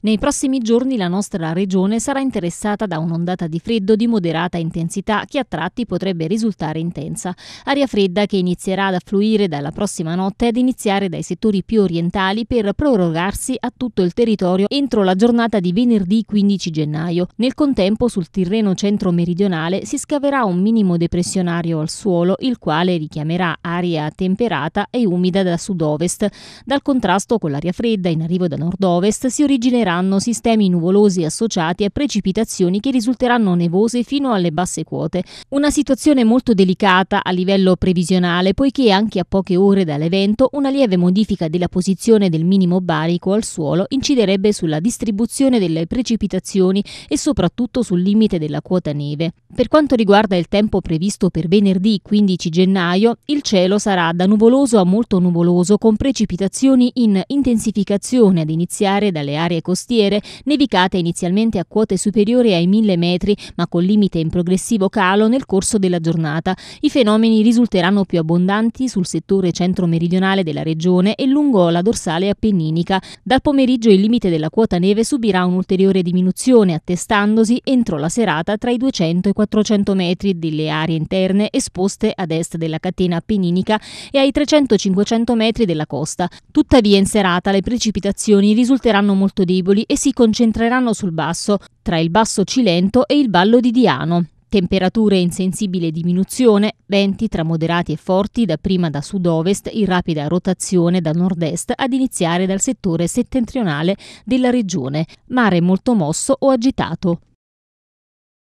Nei prossimi giorni la nostra regione sarà interessata da un'ondata di freddo di moderata intensità che a tratti potrebbe risultare intensa. Aria fredda che inizierà ad affluire dalla prossima notte ad iniziare dai settori più orientali per prorogarsi a tutto il territorio entro la giornata di venerdì 15 gennaio. Nel contempo sul Tirreno centro-meridionale si scaverà un minimo depressionario al suolo, il quale richiamerà aria temperata e umida da sud-ovest. Dal contrasto con l'aria fredda in arrivo da nord-ovest si origineranno sistemi nuvolosi associati a precipitazioni che risulteranno nevose fino alle basse quote. Una situazione molto delicata a livello previsionale, poiché anche a poche ore dall'evento una lieve modifica della posizione del minimo barico al suolo inciderebbe sulla distribuzione delle precipitazioni e soprattutto sul limite della quota neve. Per quanto riguarda il tempo previsto per venerdì 15 gennaio, il cielo sarà da nuvoloso a molto nuvoloso con precipitazioni in intensificazione ad iniziare dalle aree costiere, nevicate inizialmente a quote superiori ai 1000 metri, ma con limite in progressivo calo nel corso della giornata. I fenomeni risulteranno più abbondanti sul settore centro-meridionale della regione e lungo la dorsale appenninica. Dal pomeriggio il limite della quota neve subirà un'ulteriore diminuzione, attestandosi entro la serata tra i 200 e i 400 metri delle aree interne esposte ad est della catena appenninica e ai 300-500 metri della costa. Tuttavia in serata le precipitazioni risulteranno molto deboli e si concentreranno sul basso, tra il basso Cilento e il Vallo di Diano. Temperature in sensibile diminuzione, venti tra moderati e forti dapprima da sud-ovest in rapida rotazione da nord-est ad iniziare dal settore settentrionale della regione, mare molto mosso o agitato.